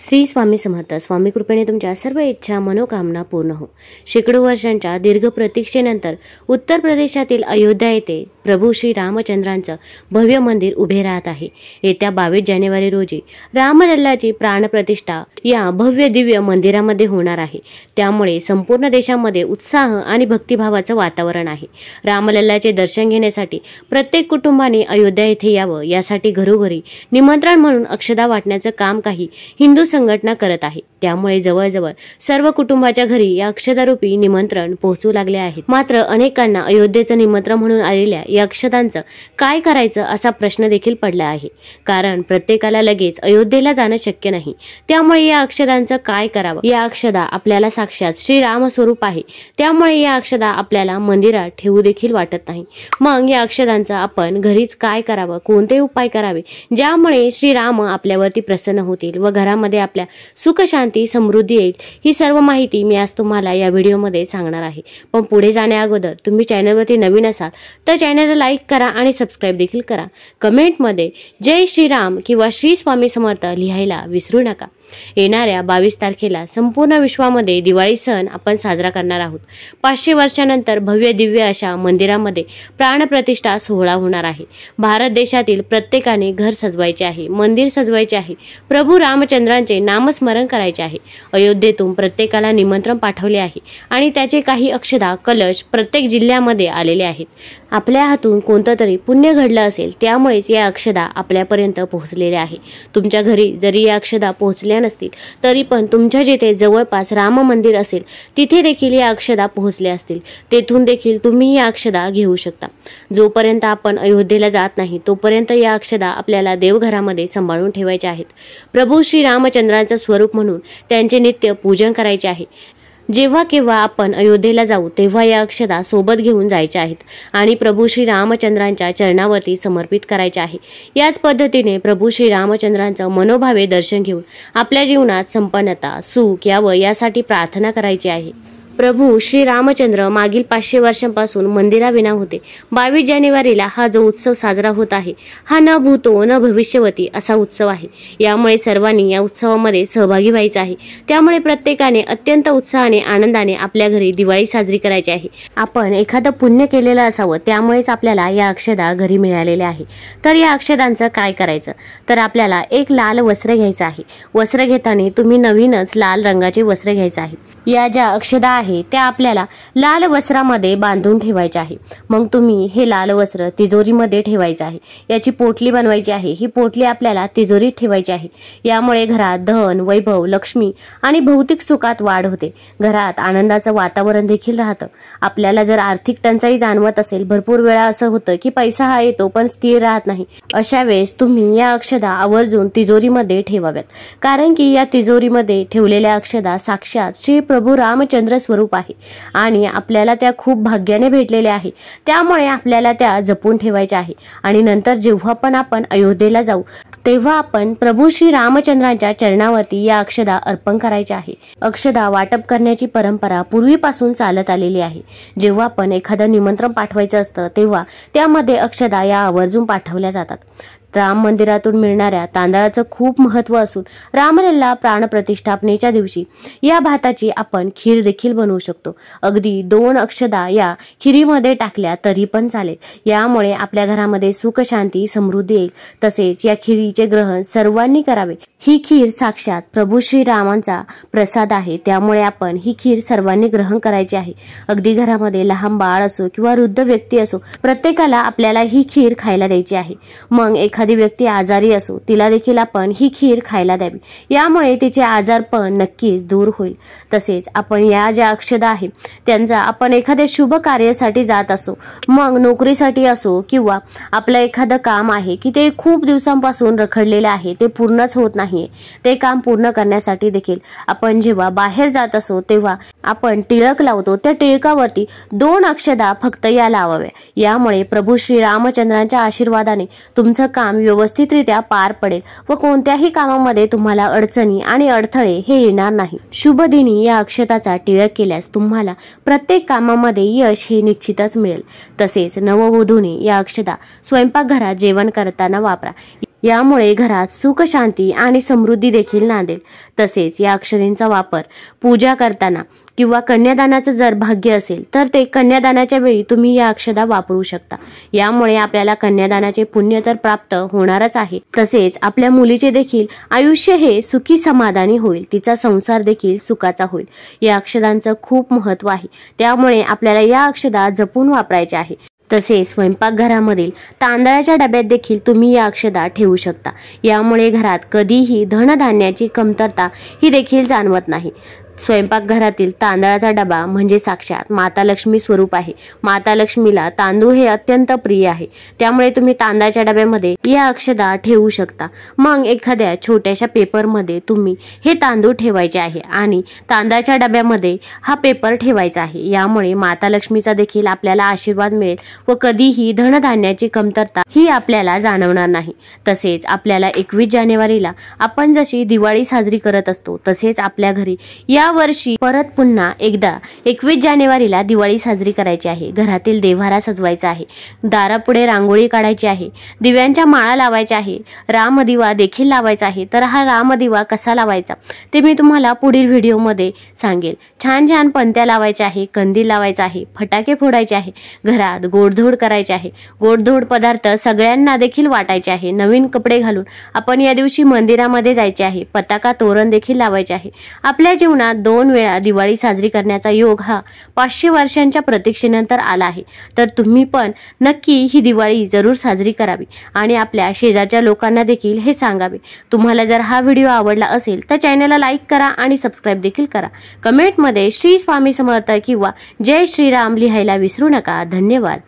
श्री स्वामी समर्थ स्वामी कृपेने तुमच्या सर्व इच्छा मनोकामना पूर्ण हो. शेकडो वर्षांच्या दीर्घ प्रतीक्षेनंतर उत्तर प्रदेशातील अयोध्या येथे प्रभू श्री रामचंद्रांचं भव्य मंदिर उभे राहत आहे. येत्या बावीस जानेवारी रोजी रामलल्लाची प्राणप्रतिष्ठा या भव्य दिव्य मंदिरामध्ये होणार आहे. त्यामुळे संपूर्ण देशामध्ये उत्साह आणि भक्तिभावाचं वातावरण आहे. रामलल्लाचे दर्शन घेण्यासाठी प्रत्येक कुटुंबाने अयोध्या येथे यावं यासाठी घरोघरी निमंत्रण म्हणून अक्षदा वाटण्याचं काम काही हिंदू संघटना करत आहे. त्यामुळे जवळजवळ सर्व कुटुंबाच्या घरी या अक्षतारूपी निमंत्रण पोहोचू लागले आहे मात्र अनेकांना अयोध्येचं निमंत्रण म्हणून आलेल्या या अक्षदांचं काय करायचं असा प्रश्न देखील पडला आहे. कारण प्रत्येकाला लगेच अयोध्येला जाणं शक्य नाही. त्यामुळे या अक्षदांचं काय करावं? या अक्षदा आपल्याला साक्षात श्रीराम स्वरूप आहे. त्यामुळे या अक्षदा आपल्याला मंदिरात ठेवू देखील वाटत नाही. मग या अक्षदांचं आपण घरीच काय करावं? कोणते उपाय करावे? ज्यामुळे श्रीराम आपल्यावरती प्रसन्न होतील व घरामध्ये आपल्या सुखशांती समृद्धी येईल. ही सर्व माहिती मी आज तुम्हाला या व्हिडिओमध्ये सांगणार आहे. पण पुढे जाण्या अगोदर तुम्ही चॅनलवरती नवीन असाल तर चॅनलला लाईक करा आणि सबस्क्राईब देखील करा. कमेंटमध्ये जय श्रीराम किंवा श्री स्वामी समर्थ लिहायला विसरू नका. येणाऱ्या बावीस तारखेला संपूर्ण विश्वामध्ये दिवाळी सण आपण साजरा करणार आहोत. पाचशे वर्षानंतर भव्य दिव्य अशा मंदिरामध्ये प्राणप्रतिष्ठा सोहळा होणार आहे. भारत देशातील प्रत्येकाने घर सजवायचे आहे मंदिर सजवायचे आहे प्रभू रामचंद्रांचे नामस्मरण करायचे आहे. अयोध्येतून प्रत्येकाला निमंत्रण पाठवले आहे आणि त्याचे काही अक्षदा कलश प्रत्येक जिल्ह्यामध्ये आलेले आहेत. आपल्या हातून कोणतं तरी पुण्य घडलं असेल त्यामुळेच या अक्षदा आपल्यापर्यंत पोहोचलेल्या आहे. तुमच्या घरी जरी या अक्षदा पोहोचल्या नसतील तरी पण तुमच्या जिथे जवळपास राम मंदिर असेल तिथे देखील या अक्षदा पोहोचल्या असतील. तेथून देखील तुम्ही या अक्षदा घेऊ शकता. जोपर्यंत आपण अयोध्येला जात नाही तोपर्यंत या अक्षदा आपल्याला देवघरामध्ये सांभाळून ठेवायच्या आहेत. प्रभू श्री रामचंद्रांचं स्वरूप म्हणून त्यांचे नित्य पूजन करायचे आहे. जेव्हा केव्हा आपण अयोध्येला जाऊ तेव्हा या अक्षदा सोबत घेऊन जायच्या आहेत आणि प्रभू श्री रामचंद्रांच्या चरणावरती समर्पित करायचे आहे. याच पद्धतीने प्रभू श्री रामचंद्रांचं मनोभावे दर्शन घेऊन आपल्या जीवनात संपन्नता सुख यावं यासाठी प्रार्थना करायची आहे. प्रभू श्री रामचंद्र मागील पाचशे वर्षांपासून मंदिराविना होते. बावीस जानेवारीला हा जो उत्सव साजरा होत आहे हा न भूतो न भविष्यवती असा उत्सव आहे. यामुळे सर्वांनी या उत्सवामध्ये सहभागी व्हायचं आहे. त्यामुळे प्रत्येकाने अत्यंत उत्साहाने आनंदाने आपल्या घरी दिवाळी साजरी करायची आहे. आपण एखादं पुण्य केलेलं असावं त्यामुळेच आपल्याला या अक्षदा घरी मिळालेल्या आहे. तर या अक्षदांचं काय करायचं? तर आपल्याला एक लाल वस्त्र घ्यायचं आहे. वस्त्र घेताना तुम्ही नवीनच लाल रंगाचे वस्त्र घ्यायचं आहे. या ज्या अक्षदा आहे त्या आपल्याला लाल वस्त्रामध्ये बांधून ठेवायचे आहे. मग तुम्ही हे लाल वस्त्र तिजोरीमध्ये ठेवायचं आहे. याची पोटली बनवायची आहे. ही पोटली आपल्याला तिजोरीत ठेवायची आहे. यामुळे घरात धन वैभव लक्ष्मी आणि भौतिक सुखात वाढ होते. घरात आनंदाचं वातावरण देखील राहतं. आपल्याला जर आर्थिक टंचाई जाणवत असेल भरपूर वेळा असं होतं की पैसा हा येतो पण स्थिर राहत नाही. अशा वेळेस तुम्ही या अक्षदा आवर्जून तिजोरीमध्ये ठेवाव्यात. कारण की या तिजोरीमध्ये ठेवलेल्या अक्षदा साक्षात श्री प्रभू रामचंद्र स्वरूप आहे. आणि आपल्याला त्या खूप भाग्याने भेटलेल्या आहे. त्यामुळे आपल्याला त्या जपून ठेवायच्या आहे. आणि नंतर जेव्हा पण आपण अयोध्येला जाऊ तेव्हा आपण प्रभू श्री रामचंद्रांच्या चरणावरती या अक्षदा अर्पण करायच्या आहे. अक्षदा वाटप करण्याची परंपरा पूर्वीपासून चालत आलेली आहे. जेव्हा आपण एखादं निमंत्रण पाठवायचं असतं तेव्हा त्यामध्ये अक्षदा या आवर्जून पाठवल्या जातात. राम मंदिरातून मिळणाऱ्या तांदळाचं खूप महत्त्व असून रामलल्ला प्राणप्रतिष्ठापनेच्या दिवशी या भाताची आपण खीर देखील बनवू शकतो. अगदी दोन अक्षदा या खिरीमध्ये टाकल्या तरी पण चालेल. यामुळे आपल्या घरामध्ये सुख शांती समृद्धी येईल. तसेच या खिरीचे ग्रहण सर्वांनी करावे. ही खीर साक्षात प्रभू श्रीरामांचा प्रसाद आहे. त्यामुळे आपण ही खीर सर्वांनी ग्रहण करायची आहे. अगदी घरामध्ये लहान बाळ असो किंवा वृद्ध व्यक्ती असो प्रत्येकाला आपल्याला ही खीर खायला द्यायची आहे. मग एखादी व्यक्ती आजारी असो तिला देखील आपण ही खीर खायला द्यावी. यामुळे तिचे आजारपण नक्कीच दूर होईल. तसेच आपण या ज्या अक्षदा आहे त्यांचा आपण एखाद्या शुभ कार्यासाठी जात असो मग नोकरीसाठी असो किंवा आपलं एखादं काम आहे की ते खूप दिवसांपासून रखडलेलं आहे ते पूर्णच होत नाही ते काम पूर्ण करण्यासाठी देखील आपण जेव्हा बाहेर जात असो तेव्हा आपण टिळक लावतो त्या टिळकावरती दोन अक्षदा फक्त या लावाव्या. यामुळे प्रभू श्री रामचंद्रांच्या आशीर्वादाने तुमचं काम व्यवस्थितरित्या पार पडेल व कोणत्याही कामामध्ये तुम्हाला अडचणी आणि अडथळे हे येणार नाही. शुभ दिनी या अक्षताचा टिळक केल्यास तुम्हाला प्रत्येक कामामध्ये यश हे निश्चितच मिळेल. तसेच नववधूने या अक्षता स्वयंपाकघरात जेवण करताना वापरा. यामुळे घरात सुख शांती आणि समृद्धी देखील नांदेल. तसेच या अक्षरींचा वापर पूजा करताना किंवा कन्यादानाचं जर भाग्य असेल तर ते कन्यादानाच्या वेळी तुम्ही या अक्षदा वापरू शकता. यामुळे आपल्याला कन्यादानाचे पुण्य तर प्राप्त होणारच आहे. तसेच आपल्या मुलीचे देखील आयुष्य हे सुखी समाधानी होईल तिचा संसार देखील सुखाचा होईल. या अक्षदांचं खूप महत्त्व आहे. त्यामुळे आपल्याला या अक्षदा जपून वापरायचे आहे तसेच स्वयंपाकघरामधील तांदळाच्या डब्यात देखील तुम्ही या अक्षदा ठेवू शकता. यामुळे घरात कधीही धनधान्याची कमतरता ही देखील जाणवत नाही. स्वयंपाकघरातील तांदळाचा डबा म्हणजे साक्षात माता लक्ष्मी स्वरूप आहे. माता लक्ष्मीला तांदूळ हे अत्यंत प्रिय आहे. त्यामुळे तुम्ही तांदळाच्या डब्यामध्ये या अक्षदा ठेवू शकता. मग एखाद्या छोट्याशा पेपरमध्ये तुम्ही हे तांदूळ ठेवायचे आहे आणि तांदळाच्या डब्यामध्ये हा पेपर ठेवायचा आहे. यामुळे माता लक्ष्मीचा देखील आपल्याला आशीर्वाद मिळेल व कधीही धनधान्याची कमतरता ही आपल्याला जाणवणार नाही. तसेच आपल्याला एकवीस जानेवारीला आपण जशी दिवाळी साजरी करत असतो तसेच आपल्या घरी या वर्षी परत पुन्हा एकदा एकवीस जानेवारीला दिवाळी साजरी करायची आहे. घरातील देव्हारा सजवायचा आहे. दारापुढे रांगोळी काढायची आहे. दिव्यांच्या माळा लावायच्या आहे. रामदिवा देखील लावायचा आहे. तर हा रामदिवा कसा लावायचा? ते मी तुम्हाला पुढील व्हिडिओमध्ये सांगेल. छान छान पंत्या लावायच्या आहे. कंदील लावायचा आहे. फटाके फोडायचे आहे. घरात गोडधोड करायचे आहे. गोडधोड पदार्थ सगळ्यांना देखील वाटायचे आहे. नवीन कपडे घालून आपण या दिवशी मंदिरामध्ये जायचे आहे. पताका तोरण देखील लावायचे आहे. आपल्या जीवनात दोन वेळा दिवाळी साजरी करण्याचा योग हा पाचशे वर्षांच्या प्रतीक्षेनंतर आला आहे. तर तुम्ही पण नक्की ही दिवाळी जरूर साजरी करावी आणि आपल्या शेजारच्या लोकांना देखील हे सांगावे. तुम्हाला जर हा व्हिडिओ आवडला असेल तर चॅनलला लाईक करा आणि सबस्क्राईब देखील करा. कमेंटमध्ये श्री स्वामी समर्थ किंवा जय श्रीराम लिहायला विसरू नका. धन्यवाद.